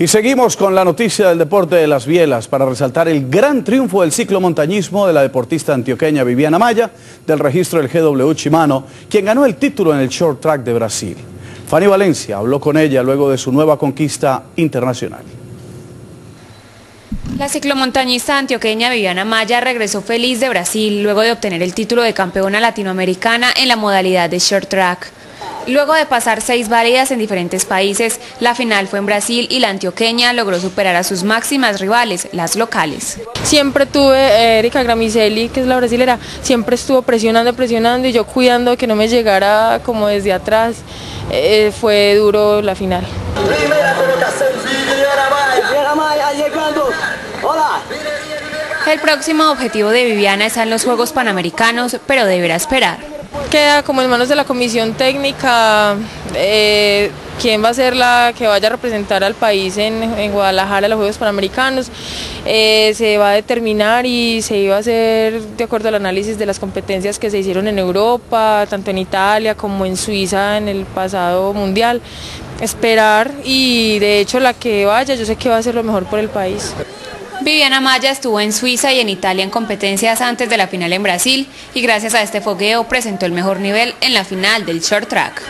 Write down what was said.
Y seguimos con la noticia del deporte de las bielas para resaltar el gran triunfo del ciclomontañismo de la deportista antioqueña Viviana Maya del registro del GW Chimano, quien ganó el título en el short track de Brasil. Fanny Valencia habló con ella luego de su nueva conquista internacional. La ciclomontañista antioqueña Viviana Maya regresó feliz de Brasil luego de obtener el título de campeona latinoamericana en la modalidad de short track. Luego de pasar seis válidas en diferentes países, la final fue en Brasil y la antioqueña logró superar a sus máximas rivales, las locales. Siempre tuve eh, Erika Gramicelli, que es la brasilera, siempre estuvo presionando, presionando y yo cuidando que no me llegara como desde atrás. Eh, fue duro la final. El próximo objetivo de Viviana es en los Juegos Panamericanos, pero deberá esperar queda como en manos de la comisión técnica eh, quién va a ser la que vaya a representar al país en, Guadalajara en los Juegos Panamericanos. Eh, se va a determinar y se iba a hacer de acuerdo al análisis de las competencias que se hicieron en Europa, tanto en Italia como en Suiza en el pasado mundial. Esperar y de hecho la que vaya yo sé que va a ser lo mejor por el país. Viviana Maya estuvo en Suiza y en Italia en competencias antes de la final en Brasil y gracias a este fogueo presentó el mejor nivel en la final del short track.